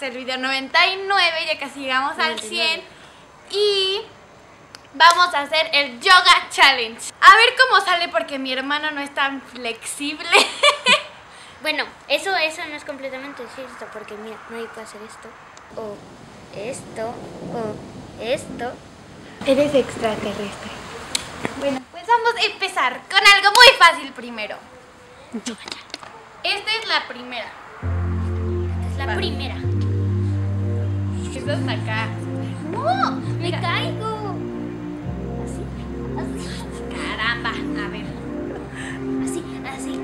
es el video 99, ya casi llegamos al 100. Y vamos a hacer el Yoga Challenge. A ver cómo sale porque mi hermano no es tan flexible. Bueno, eso, eso no es completamente cierto, porque mira, nadie puede hacer esto, o esto, o esto. Eres extraterrestre. Bueno, pues vamos a empezar con algo muy fácil primero. Esta es la primera. Es la primera. Esta es acá. ¡No! ¡Me caigo! Así, así, Caramba, a ver. así, así.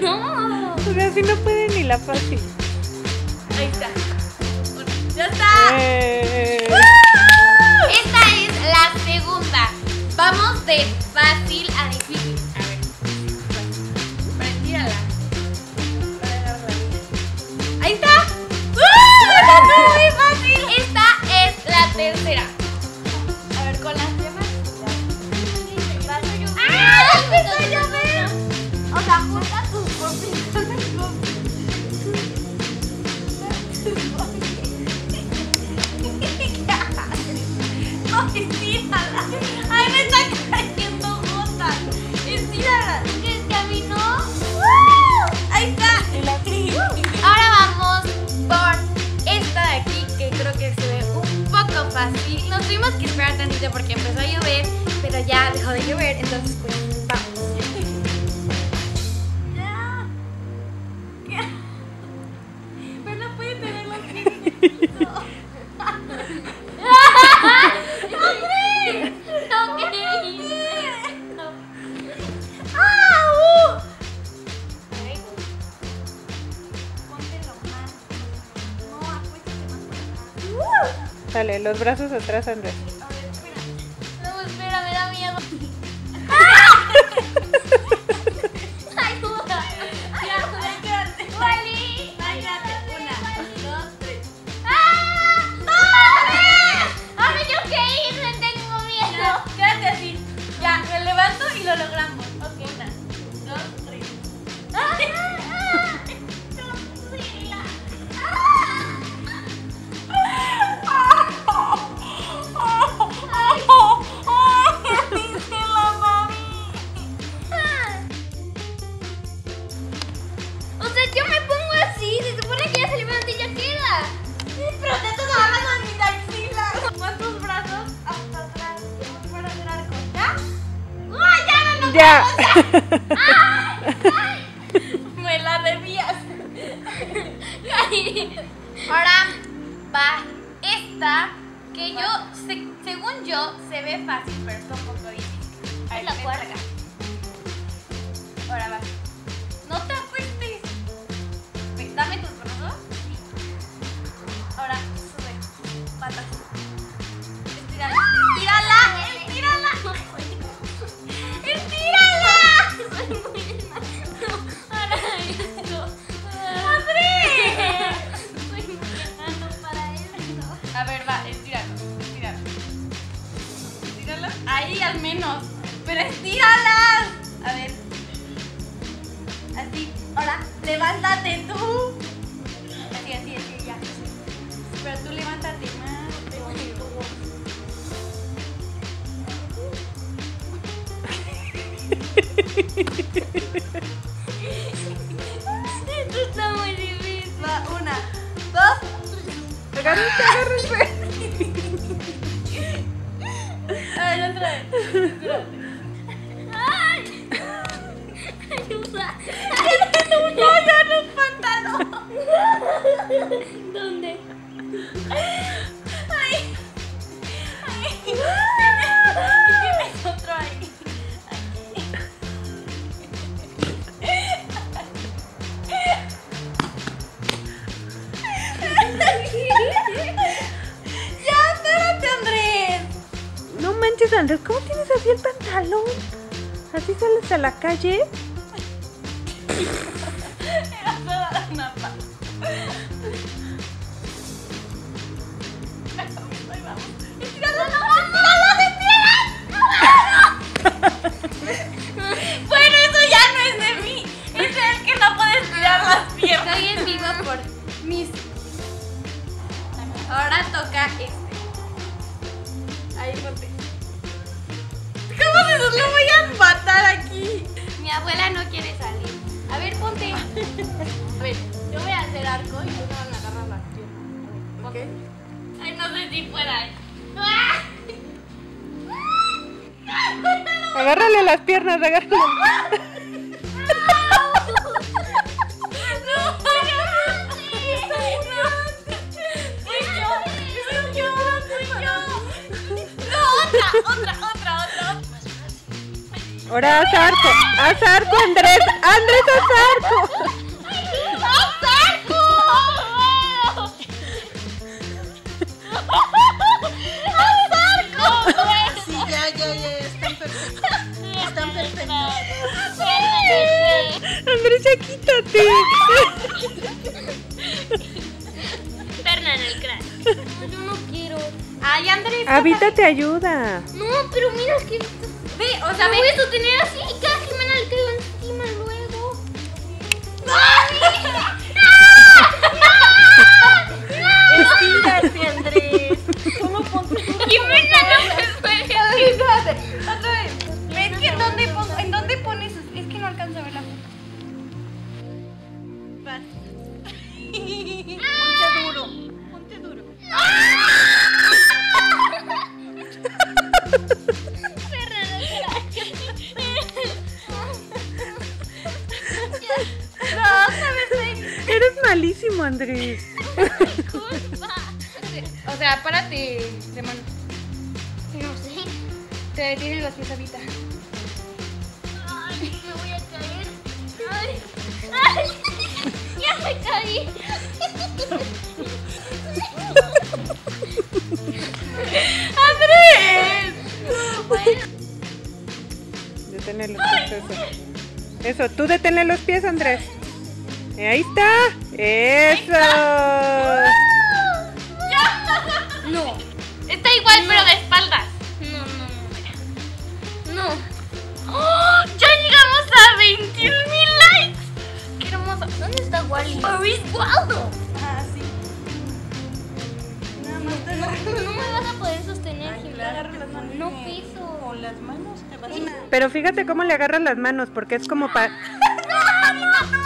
¡No! Si no puede ni la fácil. Ahí está. Ya está. Eh, porque empezó a llover, pero ya dejó de llover, entonces pues vamos. Ya. Ya. Pero no puede. Dale, los brazos atrás, Andrés. Ya. Me la debías. Ahora va esta que yo, se- según yo, se ve fácil, pero está un poco difícil. Ahí La cuarta. acá. Ahora va. Al menos. Pero estíralas. A ver. Así. Ahora, levántate tú. Así, así, así, ya. Pero tú levántate más. Esto está muy difícil. Va, una, dos. Agárrense, agárrense. A ¿cómo tienes así el pantalón? ¿Así sales a la calle? Ver, yo voy a hacer arco y tú me van a agarrar las piernas. A ver, ponte. Ay, no sé si. ¡Ah! Agárrale las piernas, agárrale. Otra, otra, otra. Ahora haz arco. Haz arco, Andrés. Andrés, haz arco. Perfectos. Están perfectos. Andrés, ya quítate. Perna en el cráneo. Yo no quiero. Ay, Andrés. Avita te ayuda. No, pero mira que. Ve, o sea, ve. voy a sostener así y Jimena le caigo encima luego. Estírate, Andrés. Solo ponte. Jimena no me puede. Sea, párate de mano. No sé. Te detienen los pies ahorita. Ay, me voy a caer. Ay, ay, ya me caí. ¡Andrés! Deténle los pies. Eso. Eso, tú deténle los pies, Andrés. Ahí está. Eso. Igual, pero de espaldas. no, no, no. No. ¡Oh! ¡Ya llegamos a 21 mil likes! ¡Qué hermoso! ¿Dónde está Wally? Waldo! Ah, sí. Nada más te No, no me vas a poder sostener, claro las manos No piso. Con las manos te vas a... Pero fíjate cómo le agarras las manos, porque es como para... ¡Ahorita que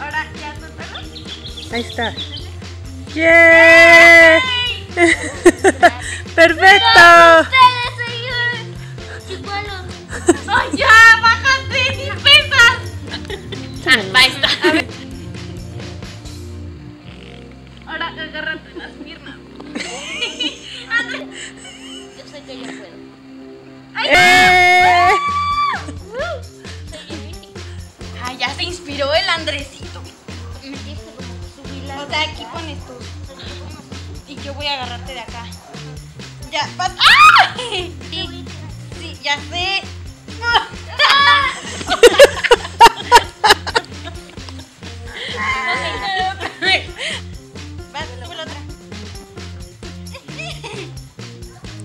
Ahora, ya suéltalo. Ahí está. ¡Yeah! ¡Perfecto! ¡Ay, ya! ¡Bájate! ¡Ni pesas! Ah, va esta.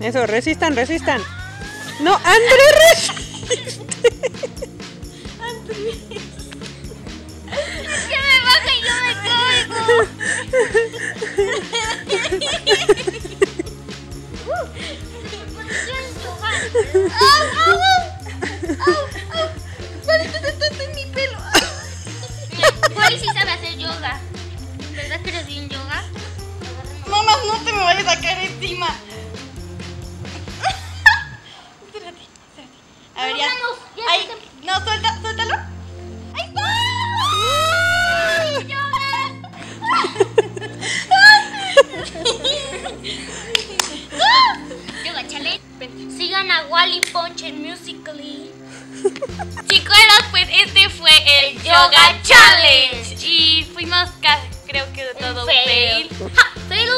Eso, resistan, resistan. No, Andrés, ¡Que me baje y yo me caigo! en Wally Punch en Musically. Chicos, pues este fue el Yoga Challenge. Y fuimos, ca- creo que Fail. fail. Ja, fail.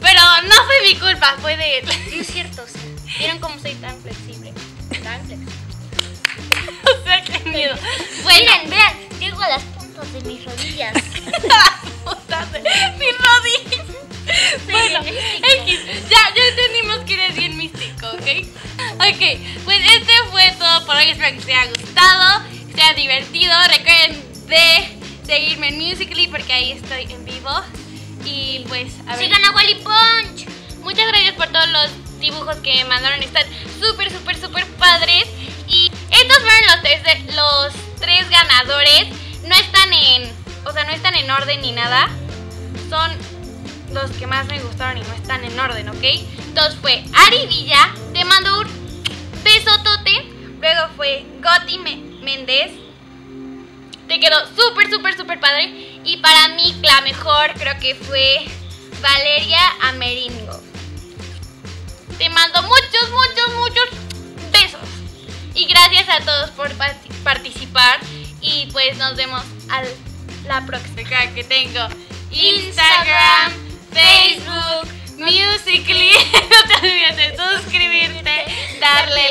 Pero no fue mi culpa, fue de él. No es cierto, sí. ¿Vieron cómo soy tan flexible? Tan flexible. o sea, qué miedo. Bueno, Miren, vean, llego a las puntas de mis rodillas. putas de mi rodilla. Bueno. X, ya, Ok, pues este fue todo por hoy. Espero que te haya gustado, que sea divertido. Recuerden de seguirme en Musically porque ahí estoy en vivo. Y pues, a ver. Sigan a Wally Punch. Muchas gracias por todos los dibujos que me mandaron. Están súper, súper, súper padres. Y estos fueron los tres, los tres ganadores. No están en, o sea, no están en orden ni nada. Son los que más me gustaron y no están en orden, ¿ok? Entonces fue Ari Villa, te mando un besotote. Luego fue Goti Me- Méndez. Te quedó súper, súper, súper padre. Y para mí la mejor creo que fue Valeria Ameringo. Te mando muchos, muchos, muchos besos. Y gracias a todos por parti- participar. Y pues nos vemos a la próxima que tengo. Instagram, Facebook, Musically. No te olvides de suscribirte, darle.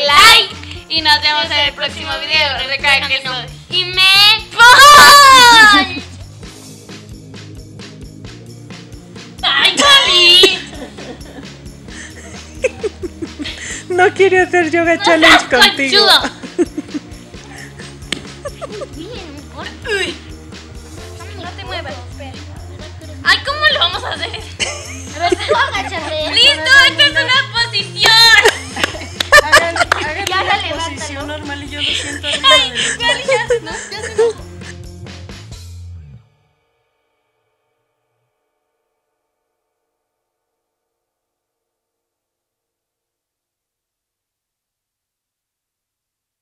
Y nos vemos en el próximo video. Recuerda que soy. Y me voy. ¡Ay, Cali! No quiere hacer yoga challenge contigo. Uy. No te muevas. Ay, ¿cómo lo vamos a hacer? A ver, agáchate posición normal y yo lo siento. Ay, ya, ya.